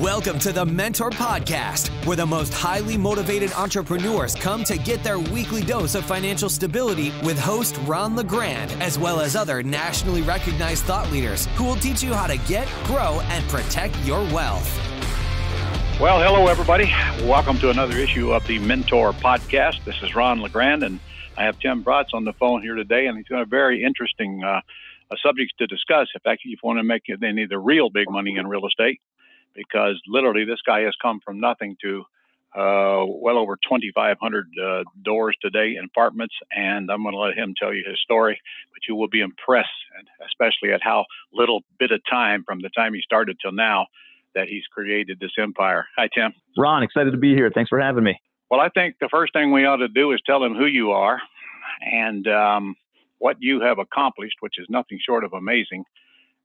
Welcome to the Mentor Podcast, where the most highly motivated entrepreneurs come to get their weekly dose of financial stability with host Ron LeGrand, as well as other nationally recognized thought leaders who will teach you how to get, grow, and protect your wealth. Well, hello, everybody. Welcome to another issue of the Mentor Podcast. This is Ron LeGrand, and I have Tim Bratz on the phone here today, and he's got a very interesting uh, subjects to discuss. In fact, if you want to make any of the real big money in real estate, because literally this guy has come from nothing to uh, well over 2,500 uh, doors today in apartments, and I'm going to let him tell you his story. But you will be impressed, especially at how little bit of time from the time he started till now that he's created this empire. Hi, Tim. Ron, excited to be here. Thanks for having me. Well, I think the first thing we ought to do is tell him who you are and um, what you have accomplished, which is nothing short of amazing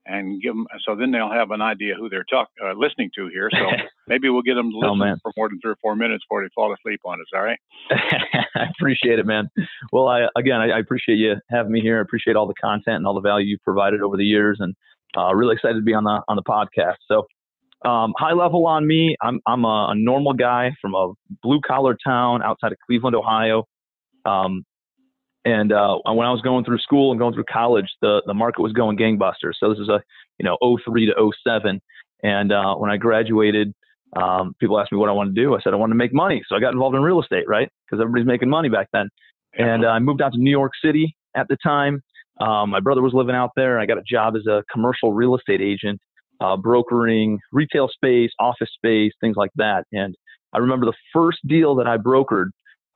and give them so then they'll have an idea who they're talk, uh, listening to here. So maybe we'll get them to oh, listen oh, for more than three or four minutes before they fall asleep on us. All right. I appreciate it, man. Well, I again, I, I, appreciate you having me here. I appreciate all the content and all the value you've provided over the years, and uh, really excited to be on the on the podcast. So. Um, high level on me, I'm I'm a, a normal guy from a blue collar town outside of Cleveland, Ohio. Um, and uh, when I was going through school and going through college, the, the market was going gangbusters. So this is a, you know, 03 to 07. And uh, when I graduated, um, people asked me what I wanted to do. I said I wanted to make money. So I got involved in real estate, right? Because everybody's making money back then. And uh, I moved out to New York City at the time. Um, my brother was living out there. I got a job as a commercial real estate agent, uh, brokering retail space, office space, things like that. And I remember the first deal that I brokered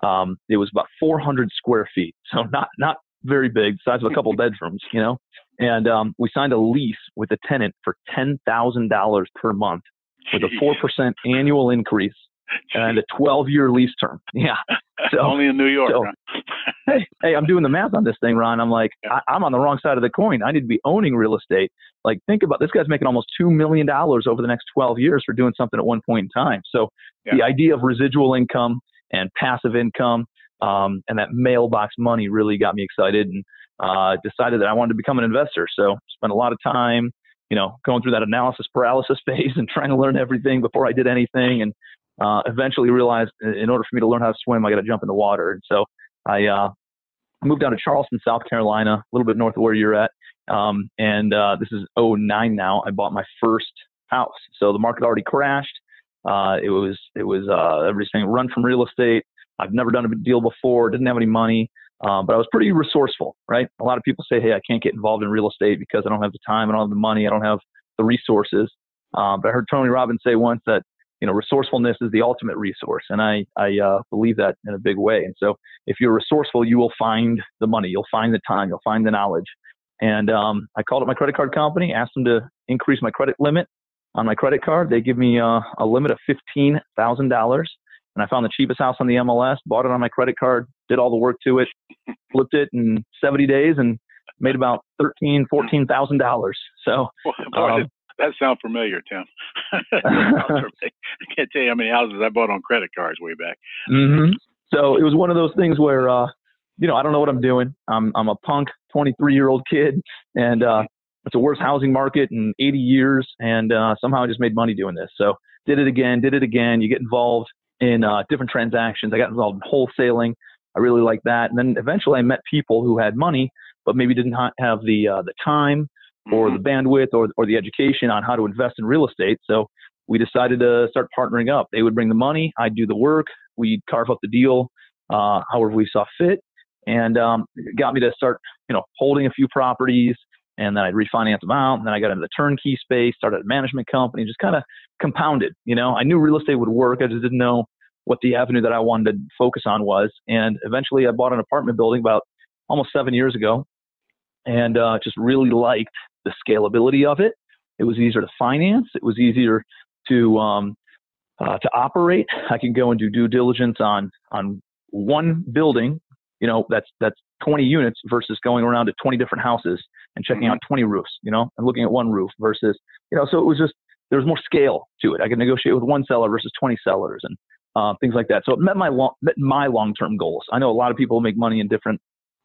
um, it was about 400 square feet, so not not very big, size of a couple bedrooms, you know. And um, we signed a lease with a tenant for ten thousand dollars per month, with a four percent annual increase and a 12 year lease term. Yeah. So, Only in New York. So, hey, hey, I'm doing the math on this thing, Ron. I'm like, I, am on the wrong side of the coin. I need to be owning real estate. Like, think about this guy's making almost $2 million over the next 12 years for doing something at one point in time. So, yeah. the idea of residual income and passive income. Um, and that mailbox money really got me excited and uh, decided that I wanted to become an investor. So spent a lot of time, you know, going through that analysis paralysis phase and trying to learn everything before I did anything. And uh, eventually realized in order for me to learn how to swim, I got to jump in the water. And so I uh, moved down to Charleston, South Carolina, a little bit north of where you're at. Um, and uh, this is 09 now. I bought my first house. So the market already crashed. Uh, it was it was uh, everybody's saying run from real estate. I've never done a deal before, didn't have any money, um, but I was pretty resourceful, right? A lot of people say, hey, I can't get involved in real estate because I don't have the time, I don't have the money, I don't have the resources. Um, but I heard Tony Robbins say once that you know resourcefulness is the ultimate resource, and I I uh, believe that in a big way. And so if you're resourceful, you will find the money, you'll find the time, you'll find the knowledge. And um, I called up my credit card company, asked them to increase my credit limit on my credit card. They give me uh, a limit of fifteen thousand dollars, and I found the cheapest house on the MLS. Bought it on my credit card, did all the work to it, flipped it in seventy days, and made about thirteen, fourteen thousand dollars. So. um, that sounds familiar, Tim. I can't tell you how many houses I bought on credit cards way back. Mm-hmm. So it was one of those things where, uh, you know, I don't know what I'm doing. I'm I'm a punk 23 year old kid, and uh, it's the worst housing market in 80 years, and uh, somehow I just made money doing this. So did it again, did it again. You get involved in uh, different transactions. I got involved in wholesaling. I really liked that, and then eventually I met people who had money, but maybe didn't have the uh, the time or the mm-hmm. bandwidth or or the education on how to invest in real estate. So we decided to start partnering up. They would bring the money, I'd do the work. We'd carve up the deal uh, however we saw fit, and um, got me to start, you know, holding a few properties, and then I'd refinance them out. And then I got into the turnkey space, started a management company, just kind of compounded. You know, I knew real estate would work. I just didn't know what the avenue that I wanted to focus on was. And eventually I bought an apartment building about almost seven years ago and uh, just really liked the scalability of it. It was easier to finance. It was easier to um, uh, to operate. I can go and do due diligence on on one building you know, that's that's 20 units versus going around to 20 different houses and checking out mm-hmm. 20 roofs, you know, and looking at one roof versus, you know, so it was just there was more scale to it. I could negotiate with one seller versus 20 sellers and uh, things like that. So it met my long met my long term goals. I know a lot of people make money in different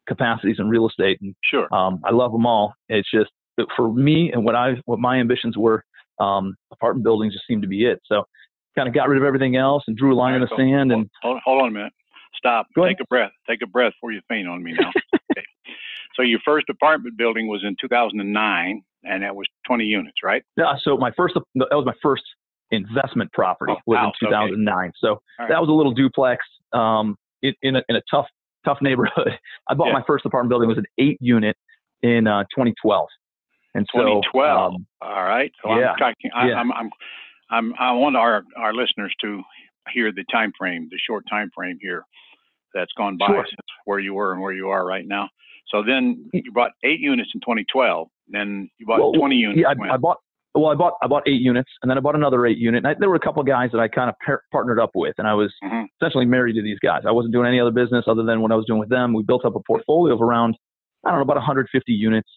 capacities in real estate, and sure, um, I love them all. It's just for me and what I what my ambitions were. um, apartment buildings just seemed to be it. So kind of got rid of everything else and drew a line right, in the sand. Hold, and hold, hold, on a minute. Stop. Take a breath. Take a breath before you faint on me now. okay. So your first apartment building was in 2009, and that was 20 units, right? Yeah. So my first that was my first investment property oh, was house, in 2009. Okay. So right. that was a little duplex um, in, in, a, in a tough tough neighborhood. I bought yeah. my first apartment building. Was an eight unit in uh, 2012. And so, 2012. Um, all right. So yeah, I'm, talking, I, yeah. I'm, I'm, I'm, I want our, our listeners to hear the time frame, the short time frame here that's gone by sure. since where you were and where you are right now. So then you bought eight units in 2012. Then you bought well, 20 units. Yeah, I, I, bought. Well, I bought I bought eight units, and then I bought another eight unit. I, there were a couple of guys that I kind of par- partnered up with, and I was mm-hmm. essentially married to these guys. I wasn't doing any other business other than what I was doing with them. We built up a portfolio of around I don't know about 150 units,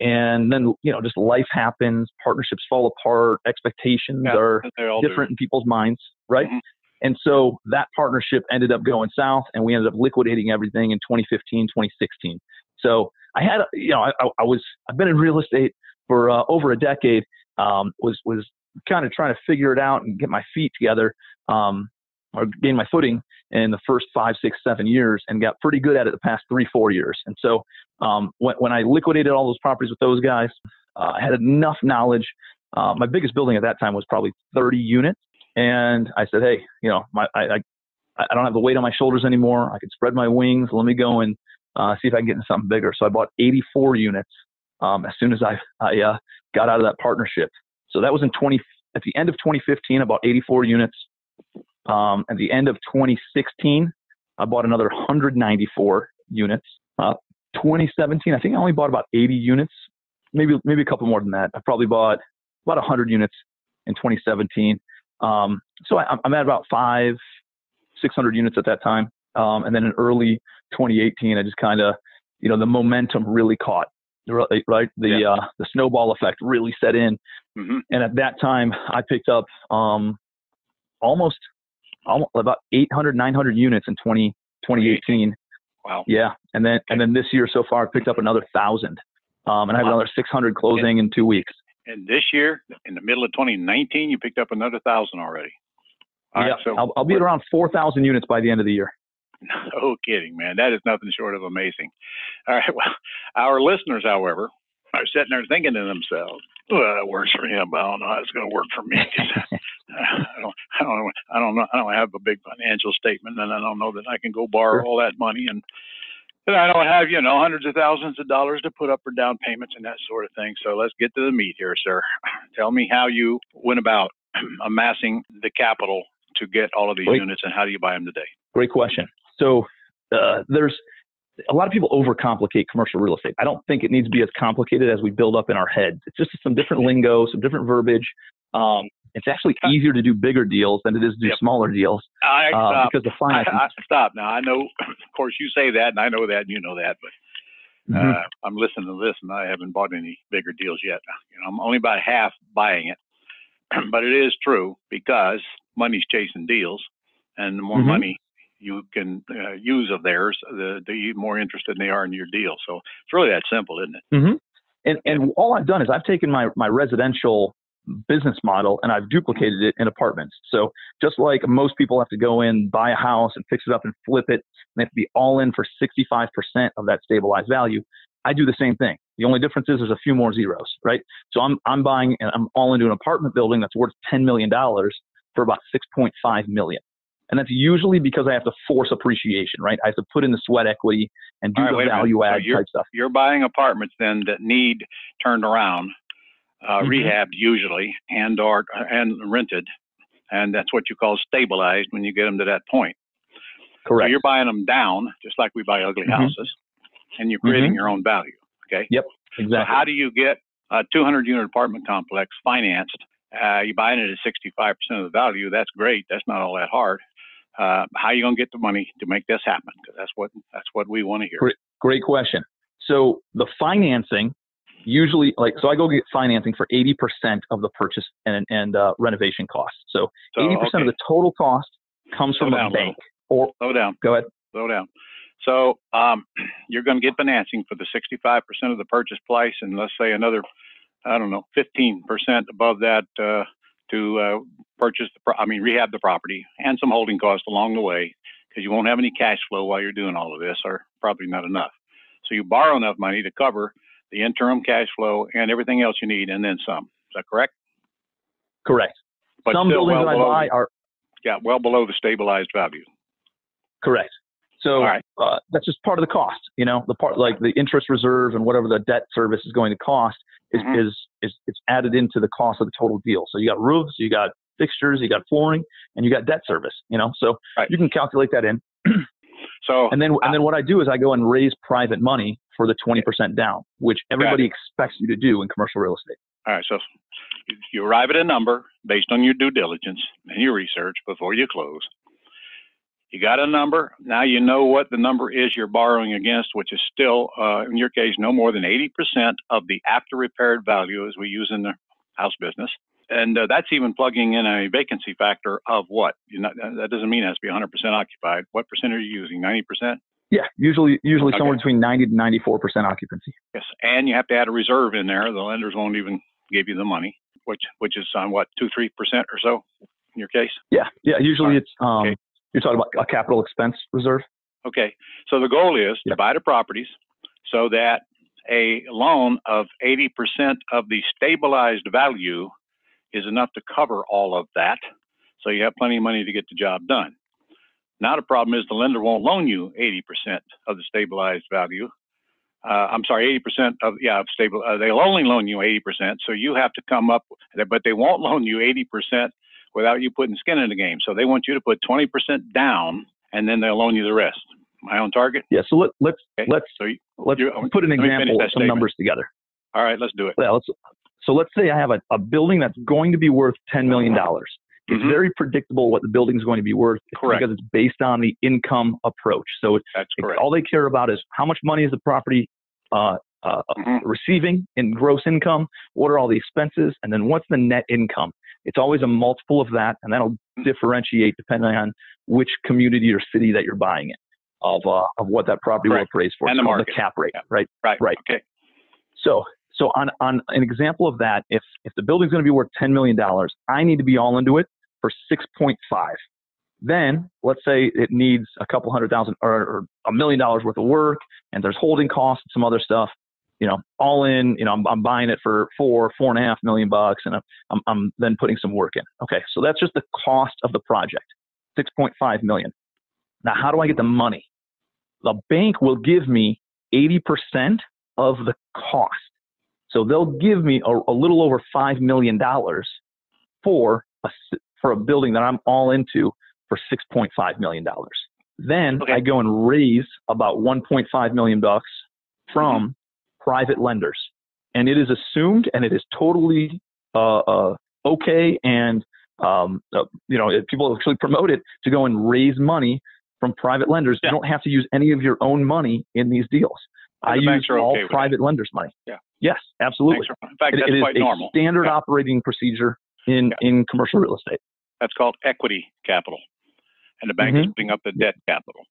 and then you know just life happens, partnerships fall apart, expectations yeah, are different do. in people's minds, right? Mm-hmm. And so that partnership ended up going south, and we ended up liquidating everything in 2015, 2016. So I had, you know, I, I was, I've been in real estate for uh, over a decade. Um, was was kind of trying to figure it out and get my feet together, um, or gain my footing in the first five, six, seven years, and got pretty good at it the past three, four years. And so um, when, when I liquidated all those properties with those guys, uh, I had enough knowledge. Uh, my biggest building at that time was probably 30 units, and I said, hey, you know, my I, I I don't have the weight on my shoulders anymore. I can spread my wings. Let me go and uh, see if I can get into something bigger. So I bought 84 units um, as soon as I, I uh, got out of that partnership. So that was in 20, at the end of 2015, I bought 84 units. Um, at the end of 2016, I bought another 194 units. Uh, 2017, I think I only bought about 80 units, maybe maybe a couple more than that. I probably bought about 100 units in 2017. Um, so I, am at about five, 600 units at that time. Um, and then in early 2018, I just kind of, you know, the momentum really caught, right? The yeah. uh, the snowball effect really set in, mm-hmm. and at that time, I picked up um, almost, almost about 800, 900 units in 20, 2018. Wow. Yeah, and then and then this year so far, I picked up another thousand, um, and I have wow. another 600 closing in two weeks. And this year, in the middle of 2019, you picked up another thousand already. All yeah, right, so I'll, I'll be at around 4,000 units by the end of the year. No kidding, man. That is nothing short of amazing. All right. Well, our listeners, however, are sitting there thinking to themselves, "Well, it works for him, but I don't know how it's going to work for me. I don't, I don't, I don't know. I don't have a big financial statement, and I don't know that I can go borrow all that money, and, I don't have, you know, hundreds of thousands of dollars to put up for down payments and that sort of thing. So let's get to the meat here, sir. Tell me how you went about amassing the capital to get all of these Great. units, and how do you buy them today? Great question. So uh, there's a lot of people overcomplicate commercial real estate. I don't think it needs to be as complicated as we build up in our heads. It's just some different lingo, some different verbiage. Um, it's actually easier to do bigger deals than it is to do yep. smaller deals I, uh, because the finance. I, I, stop now. I know, of course, you say that, and I know that, and you know that, but uh, mm-hmm. I'm listening to this, and I haven't bought any bigger deals yet. You know, I'm only about half buying it, but it is true because money's chasing deals, and the more mm-hmm. money you can uh, use of theirs, the, the more interested they are in your deal. So it's really that simple, isn't it? Mm-hmm. And, and all I've done is I've taken my, my residential business model and I've duplicated it in apartments. So just like most people have to go in, buy a house and fix it up and flip it, and they have to be all in for 65% of that stabilized value. I do the same thing. The only difference is there's a few more zeros, right? So I'm, I'm buying and I'm all into an apartment building that's worth $10 million for about 6.5 million. And that's usually because I have to force appreciation, right? I have to put in the sweat equity and do right, the value add so type stuff. You're buying apartments then that need turned around, uh, mm-hmm. rehabbed usually, and or and rented, and that's what you call stabilized when you get them to that point. Correct. So you're buying them down, just like we buy ugly mm-hmm. houses, and you're creating mm-hmm. your own value. Okay. Yep. Exactly. So how do you get a 200 unit apartment complex financed? Uh, you buying it at 65% of the value. That's great. That's not all that hard uh, how are you going to get the money to make this happen? Because that's what that's what we want to hear. Great, great question. So the financing usually like so I go get financing for 80% of the purchase and and uh, renovation costs. So, so 80% okay. of the total cost comes Slow from a bank. Or slow down. Go ahead. Slow down. So um, you're going to get financing for the 65% of the purchase price, and let's say another I don't know, 15% above that uh, to uh, purchase the, pro- I mean, rehab the property and some holding costs along the way because you won't have any cash flow while you're doing all of this, or probably not enough. So you borrow enough money to cover the interim cash flow and everything else you need, and then some. Is that correct? Correct. But Some buildings well that I buy are yeah, well below the stabilized value. correct. So right. uh, that's just part of the cost. You know, the part like the interest reserve and whatever the debt service is going to cost is Mhm. is is it's added into the cost of the total deal. So you got roofs, you got fixtures, you got flooring, and you got debt service. You know, so Right. you can calculate that in. So And then and then what I do is I go and raise private money for the 20% down, which everybody expects you to do in commercial real estate. All right, so you- you arrive at a number based on your due diligence and your research before you close. You got a number. Now you know what the number is you're borrowing against, which is still, uh, in your case, no more than 80% of the after repaired value as we use in the house business. And uh, that's even plugging in a vacancy factor of what? Not, that doesn't mean it has to be 100% occupied. What percent are you using? 90%? Yeah, usually usually Okay. somewhere between 90 to 94% occupancy. Yes, and you have to add a reserve in there. The lenders won't even give you the money, which which is on what two three percent or so in your case. Yeah, yeah. Usually All right. it's um, Okay. you're talking about a capital expense reserve. Okay, so the goal is to buy the properties so that a loan of eighty percent of the stabilized value is enough to cover all of that. So you have plenty of money to get the job done. Now the problem is the lender won't loan you eighty percent of the stabilized value. Uh, I'm sorry, eighty percent of yeah of stable. Uh, they'll only loan you eighty percent, so you have to come up. But they won't loan you eighty percent without you putting skin in the game. So they want you to put twenty percent down, and then they'll loan you the rest. My own target. Yeah. So let, let's Okay. let's So you, let's put an let me finish example of some statement. numbers together. all right, let's do it. Yeah. Let's, so let's say I have a, a building that's going to be worth $10 million. It's Mhm. very predictable what the building is going to be worth Correct. because it's based on the income approach. So it's, That's it's- correct. all they care about is how much money is the property uh, uh, Mhm. receiving in gross income, what are all the expenses, and then what's the net income. It's always a multiple of that, and that'll differentiate depending on which community or city that you're buying in of uh, of what that property Correct. will appraise for. And It's the market. cap rate, Yeah. right? Right. right. Okay. So so on on an example of that, if if the building's going to be worth ten million dollars, I need to be all into it for six point five. Then let's say it needs a couple hundred thousand or, a million dollars worth of work, and there's holding costs and some other stuff. You know, all in. You know, I'm, I'm buying it for four four and a half million bucks, and I'm, I'm then putting some work in. Okay, so that's just the cost of the project, six point five million. Now, how do I get the money? The bank will give me eighty percent of the cost. So they'll give me a, a little over five million dollars for a for a building that I'm all into for six point five million dollars. Then Okay. I go and raise about one point five million bucks from Mm-hmm. private lenders, and it is assumed and it is totally uh, uh, okay and um, uh, you know people actually promote it to go and raise money from private lenders. Yeah. You don't have to use any of your own money in these deals. And I the use all okay private lenders' money. Yeah. Yes, absolutely. In fact, It- that's it is quite a normal. standard Yeah. operating procedure in, in commercial real estate. That's called equity capital, and the bank is Mhm. putting up the debt capital.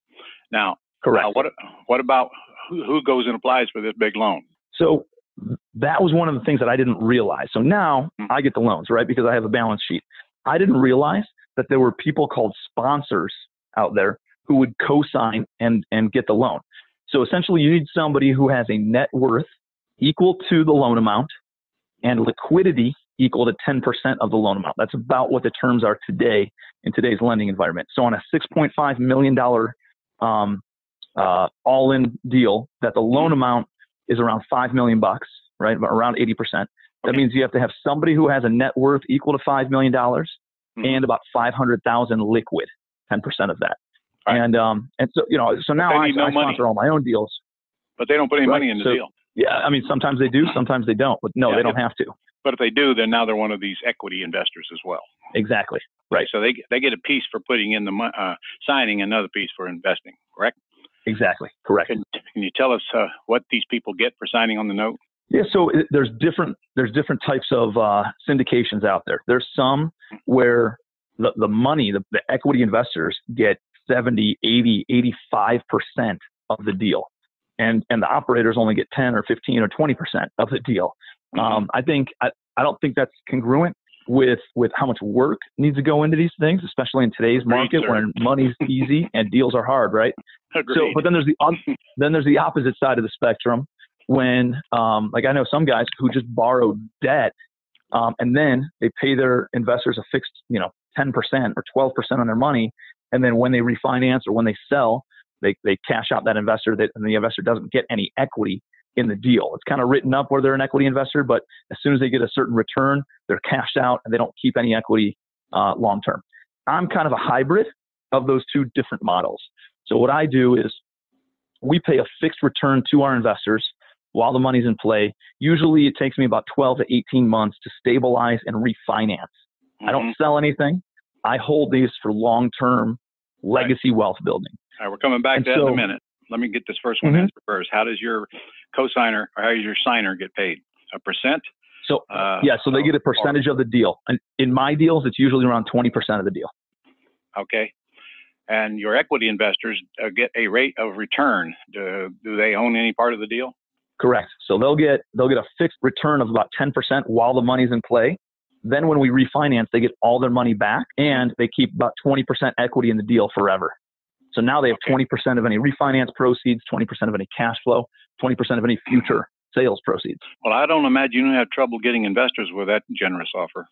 Now, Correct. now what what about who, who goes and applies for this big loan? So that was one of the things that I didn't realize. So now Mhm. I get the loans, right? Because I have a balance sheet. I didn't realize that there were people called sponsors out there who would co-sign and, and get the loan. So essentially you need somebody who has a net worth equal to the loan amount and liquidity equal to 10% of the loan amount. That's about what the terms are today in today's lending environment. So on a $6.5 million um, uh, all-in deal, that the loan amount is around 5 million bucks, right? Around 80%. That Okay. means you have to have somebody who has a net worth equal to $5 million Mhm. and about 500,000 liquid, 10% of that. Right. And, um, and so, you know, so now I, no I money. sponsor all my own deals. But they don't put any Right, money in the so- deal. Yeah. I mean, sometimes they do, sometimes they don't, but no, Yeah, they don't have to. But if they do, then now they're one of these equity investors as well. Exactly. Right. So they they get a piece for putting in the uh, signing, another piece for investing. Correct? Exactly. Correct. Can, can you tell us uh, what these people get for signing on the note? Yeah, so it, there's different there's different types of uh, syndications out there. There's some where the, the money, the, the equity investors get 70, 80, 85 percent of the deal, and and the operators only get 10 or 15 or 20 percent of the deal. Um, I think I, I don't think that's congruent with with how much work needs to go into these things, especially in today's market Agreed, when money's easy and deals are hard, right? Agreed. So, but then there's the then there's the opposite side of the spectrum when, um, like I know some guys who just borrow debt, um, and then they pay their investors a fixed, you know, 10% or 12% on their money, and then when they refinance or when they sell, they they cash out that investor, that, and the investor doesn't get any equity in the deal. It's kind of written up where they're an equity investor, but as soon as they get a certain return, they're cashed out and they don't keep any equity uh, long term. I'm kind of a hybrid of those two different models. So what I do is we pay a fixed return to our investors while the money's in play. Usually it takes me about 12 to 18 months to stabilize and refinance. Mm-hmm. I don't mm-hmm. sell anything. I hold these for long term legacy wealth building. All right, we're coming back and to that so, in a minute. Let me get this first one mm-hmm. answered first. How does your co-signer or how does your signer get paid? A percent? So uh, yeah, so they get a percentage of the deal. And in my deals, it's usually around 20% of the deal. Okay. And your equity investors uh, get a rate of return. Do, do they own any part of the deal? Correct. So they'll get they'll get a fixed return of about 10% while the money's in play. Then when we refinance, they get all their money back and they keep about 20% equity in the deal forever. So now they have okay. 20% of any refinance proceeds, 20% of any cash flow, 20% of any future sales proceeds. Well, I don't imagine you have trouble getting investors with that generous offer.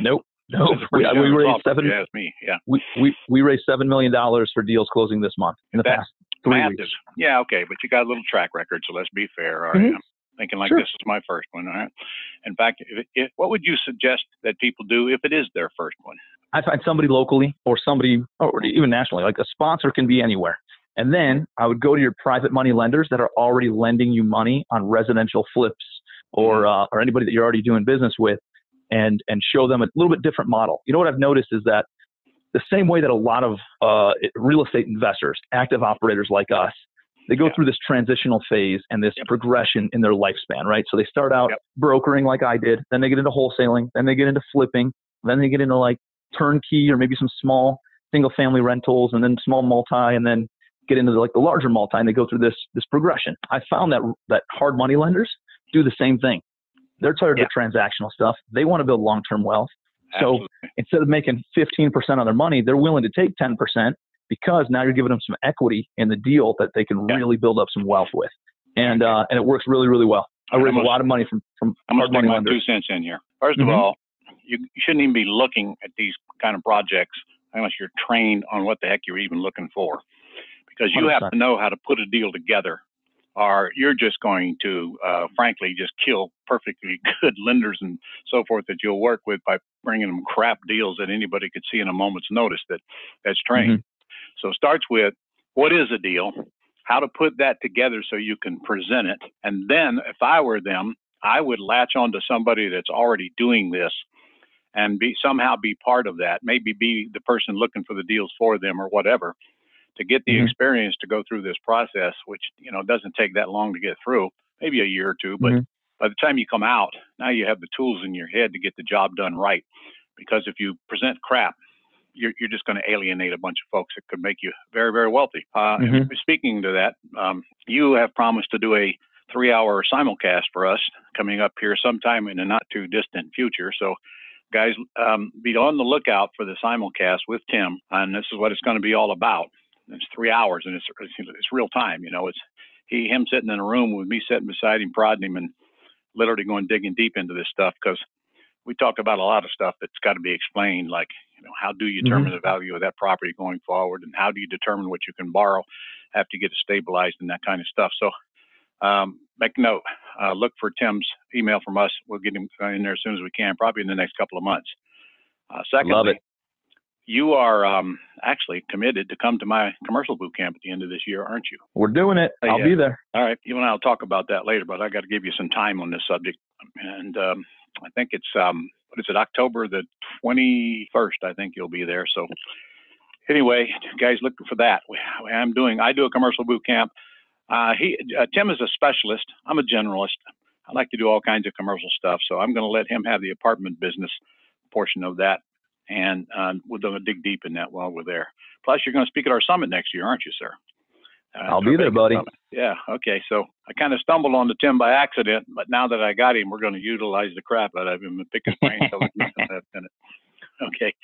Nope. No, we, we raised seven. Ask me, yeah. We, we we raised seven million dollars for deals closing this month in the past three weeks. yeah, okay, but you got a little track record, so let's be fair. All mm-hmm. Thinking like sure. this is my first one. All right. In fact, if, if, what would you suggest that people do if it is their first one? I find somebody locally or somebody, or even nationally, like a sponsor can be anywhere. And then I would go to your private money lenders that are already lending you money on residential flips or, mm-hmm. uh, or anybody that you're already doing business with and, and show them a little bit different model. You know what I've noticed is that the same way that a lot of uh, real estate investors, active operators like us, they go yeah. through this transitional phase and this yep. progression in their lifespan, right? So they start out yep. brokering like I did, then they get into wholesaling, then they get into flipping, then they get into like turnkey or maybe some small single family rentals and then small multi and then get into the, like the larger multi and they go through this this progression. I found that that hard money lenders do the same thing. They're tired of the transactional stuff. They want to build long term wealth. Absolutely. So instead of making 15% on their money, they're willing to take 10% because now you're giving them some equity in the deal that they can yeah. really build up some wealth with. And uh, and it works really, really well. I raise a lot of money from from I'm hard money my lenders. two cents in here. 1st mm-hmm. of all, you, you shouldn't even be looking at these kind of projects unless you're trained on what the heck you're even looking for, because you 100%. have to know how to put a deal together, or you're just going to, uh, frankly, just kill perfectly good lenders and so forth that you'll work with by bringing them crap deals that anybody could see in a moment's notice that that's trained. So it starts with what is a deal, how to put that together so you can present it, and then if I were them, I would latch on to somebody that's already doing this and be somehow be part of that. Maybe be the person looking for the deals for them or whatever to get the mm-hmm. experience to go through this process, which you know doesn't take that long to get through, maybe a year or two, but mm-hmm. by the time you come out, now you have the tools in your head to get the job done right. Because if you present crap, you're, you're just going to alienate a bunch of folks that could make you very, very wealthy. Uh, mm-hmm. Speaking to that, um, you have promised to do a three hour simulcast for us coming up here sometime in the not too distant future. So guys, um, be on the lookout for the simulcast with Tim, and this is what it's going to be all about. It's three hours, and it's it's real time. You know, it's he him sitting in a room with me sitting beside him, prodding him, and literally going digging deep into this stuff because we talked about a lot of stuff that's got to be explained, like you know, how do you mm-hmm. determine mm-hmm. the value of that property going forward, and how do you determine what you can borrow after you get it stabilized and that kind of stuff. So um, make note. Uh, look for Tim's email from us. We'll get him in there as soon as we can, probably in the next couple of months. Uh, secondly, you are um, actually committed to come to my commercial boot camp at the end of this year, aren't you? We're doing it. I'll yeah. be there. All right. You and I will talk about that later, but I got to give you some time on this subject. And um, I think it's, um, what is it, October the 21st, I think you'll be there. So anyway, guys, looking for that. I'm doing, I do a commercial boot camp. Uh, he, uh, Tim is a specialist. I'm a generalist. I like to do all kinds of commercial stuff, so I'm going to let him have the apartment business portion of that, and uh, we're going to dig deep in that while we're there. Plus, you're going to speak at our summit next year, aren't you, sir? I'll be there, buddy. Yeah. Okay. So I kind of stumbled onto Tim by accident, but now that I got him, we're going to utilize the crap out of him and pick his brain until that minute. Okay.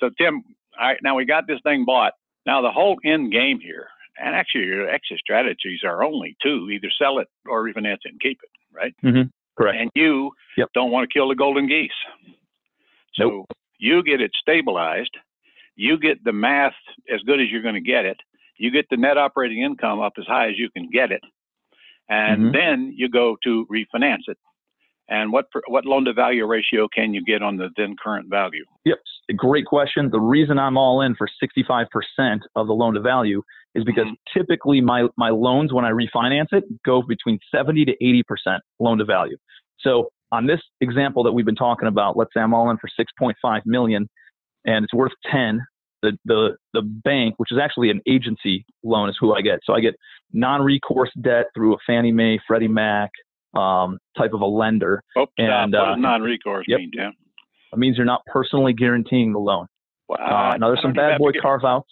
So Tim, all right, now we got this thing bought. Now the whole end game here, and actually your exit strategies are only two: either sell it or refinance it and keep it, right? Mm-hmm. Correct. And you yep. don't want to kill the golden geese. So nope. you get it stabilized. You get the math as good as you're going to get it. You get the net operating income up as high as you can get it. And mm-hmm. then you go to refinance it. And what what loan to value ratio can you get on the then current value? Yep, great question. The reason I'm all in for 65% of the loan to value is because mm-hmm. typically my my loans when I refinance it go between 70 to 80% loan to value. So on this example that we've been talking about, let's say I'm all in for 6.5 million and it's worth 10. The, the, the bank, which is actually an agency loan, is who I get. So I get non-recourse debt through a Fannie Mae, Freddie Mac, um, type of a lender. Oh, and uh, non-recourse yep, mean, Tim? It means you're not personally guaranteeing the loan. Wow. Uh, now there's some bad boy carve outs.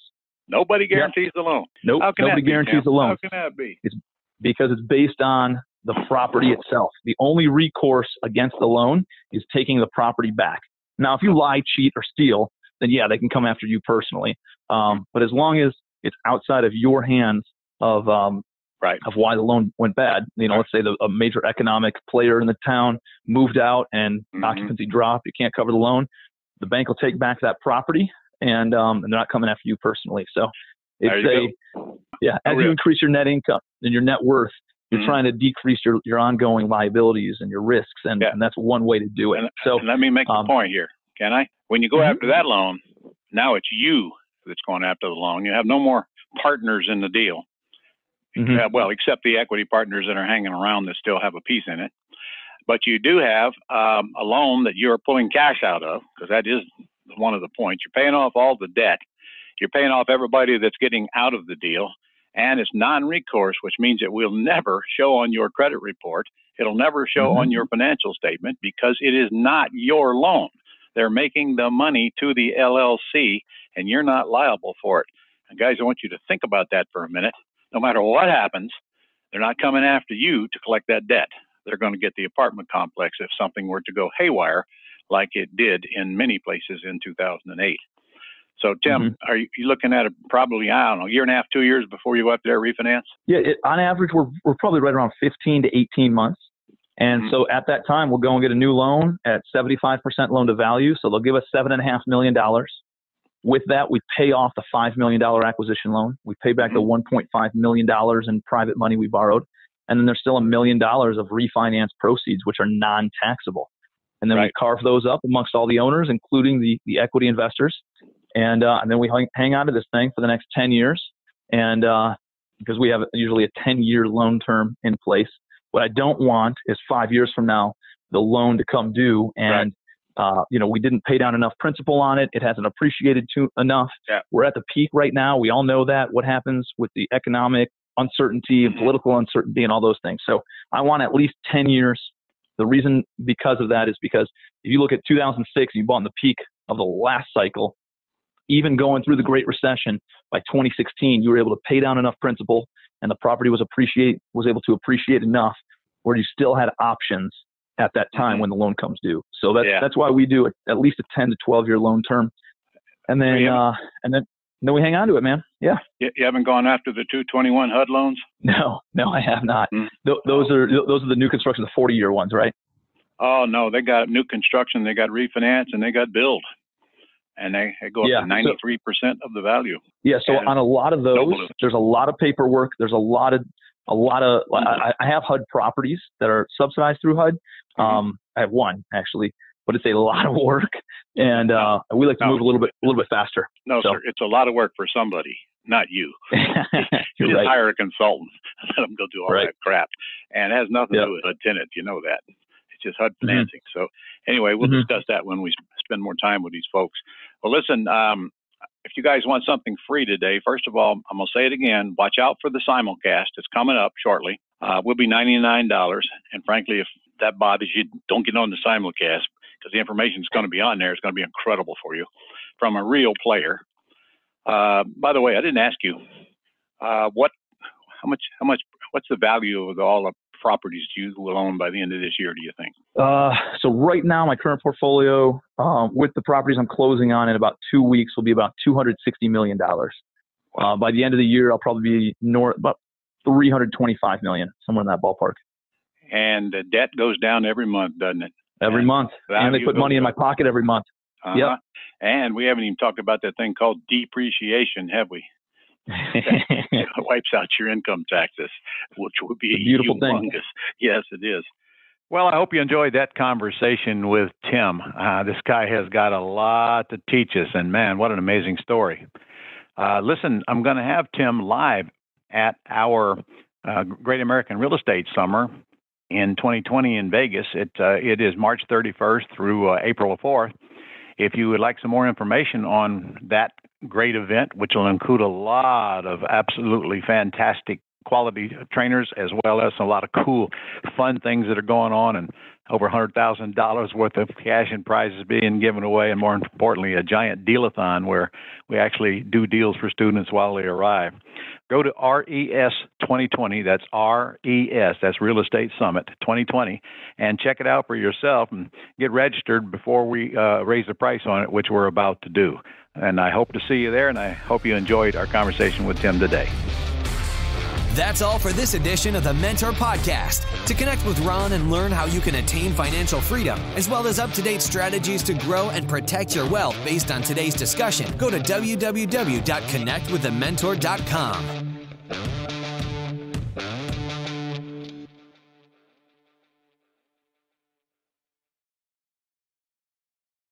Nobody guarantees yep. the loan. Nope. Nobody guarantees the loan. How can that be? It's because it's based on the property itself. The only recourse against the loan is taking the property back. Now, if you lie, cheat, or steal, then yeah, they can come after you personally. Um, but as long as it's outside of your hands of um, right. of why the loan went bad. You know, right. let's say the, a major economic player in the town moved out and mm-hmm. occupancy dropped. You can't cover the loan. The bank will take back that property, and um, and they're not coming after you personally. So it's a go. yeah. As you increase your net income and your net worth, you're mm-hmm. trying to decrease your, your ongoing liabilities and your risks, and, yeah. and that's one way to do it. And, so and let me make um, a point here, can I? When you go mm-hmm. after that loan, now it's you that's going after the loan. You have no more partners in the deal. Mm-hmm. Uh, well, except the equity partners that are hanging around that still have a piece in it. But you do have um, a loan that you're pulling cash out of, because that is one of the points. You're paying off all the debt. You're paying off everybody that's getting out of the deal. And it's non recourse, which means it will never show on your credit report. It'll never show mm-hmm. on your financial statement because it is not your loan. They're making the money to the LLC, and you're not liable for it. And guys, I want you to think about that for a minute no matter what happens, they're not coming after you to collect that debt. They're going to get the apartment complex if something were to go haywire, like it did in many places in 2008. So, Tim, mm-hmm. are you looking at it probably, I don't know, a year and a half, two years before you go up there refinance? Yeah, it, on average, we're, we're probably right around 15 to 18 months. And mm-hmm. so at that time, we'll go and get a new loan at 75% loan to value. So they'll give us $7.5 million. With that, we pay off the $5 million acquisition loan. We pay back mm-hmm. the $1.5 million in private money we borrowed. And then there's still a million dollars of refinance proceeds, which are non taxable. And then right. we carve those up amongst all the owners, including the, the equity investors. And, uh, and then we hang, hang on to this thing for the next 10 years. And uh, because we have usually a 10 year loan term in place. What I don't want is five years from now, the loan to come due and uh, you know, we didn't pay down enough principal on it. It hasn't appreciated to enough. Yeah. We're at the peak right now. We all know that. What happens with the economic uncertainty and mm-hmm. political uncertainty and all those things. So I want at least 10 years. The reason because of that is because if you look at 2006, you bought in the peak of the last cycle, even going through the Great Recession by 2016, you were able to pay down enough principal and the property was appreciate was able to appreciate enough where you still had options at that time mm-hmm. when the loan comes due. So that's yeah. that's why we do at least a 10 to 12 year loan term, and then uh, and then then we hang on to it, man. Yeah. You, haven't gone after the 221 HUD loans? No, no, I have not. Mm-hmm. Th- those are those are the new construction, the 40 year ones, right? Oh no, they got new construction, they got refinance, and they got build, and they, they go up yeah, to 93 so, percent of the value. Yeah. So and on a lot of those, there's a lot of paperwork. There's a lot of a lot of I, I, have HUD properties that are subsidized through HUD. Mm-hmm. Um, I have one actually, but it's a lot of work, and uh, we like to no, move a little bit a little bit faster. No, so. sir, it's a lot of work for somebody, not you. you just right. hire a consultant and let them go do all right. that crap, and it has nothing yep. to do with HUD tenant. You know that. It's just HUD mm-hmm. financing. Mm-hmm. So anyway, we'll mm-hmm. discuss that when we spend more time with these folks. Well, listen, um, if you guys want something free today, first of all, I'm going to say it again. Watch out for the simulcast. It's coming up shortly. Uh, will be $99. And frankly, if that bothers you, don't get on the simulcast because the information is going to be on there. It's going to be incredible for you from a real player. Uh, by the way, I didn't ask you uh, what how much how much what's the value of all the properties do you will own by the end of this year? Do you think? Uh, so right now, my current portfolio um, with the properties I'm closing on in about two weeks will be about 260 million dollars. Uh, by the end of the year, I'll probably be north about 325 million, somewhere in that ballpark. And the debt goes down every month, doesn't it? Every and monch, and they put money in my pocket every month. Uh-huh. Yep. And we haven't even talked about that thing called depreciation, have we? wipes out your income taxes, which would be a beautiful humongous. thing. Yes, it is. Well, I hope you enjoyed that conversation with Tim. Uh, this guy has got a lot to teach us, and man, what an amazing story. Uh, listen, I'm going to have Tim live at our uh, Great American Real Estate Summit in 2020 in Vegas. It uh, it is March 31st through uh, April 4th. If you would like some more information on that great event, which will include a lot of absolutely fantastic quality trainers as well as a lot of cool, fun things that are going on and over $100,000 worth of cash and prizes being given away, and more importantly, a giant dealathon where we actually do deals for students while they arrive. Go to RES 2020, that's RES, that's Real Estate Summit 2020, and check it out for yourself and get registered before we uh, raise the price on it, which we're about to do. And I hope to see you there, and I hope you enjoyed our conversation with Tim today. That's all for this edition of the Mentor Podcast. To connect with Ron and learn how you can attain financial freedom, as well as up to date strategies to grow and protect your wealth based on today's discussion, go to www.connectwiththementor.com.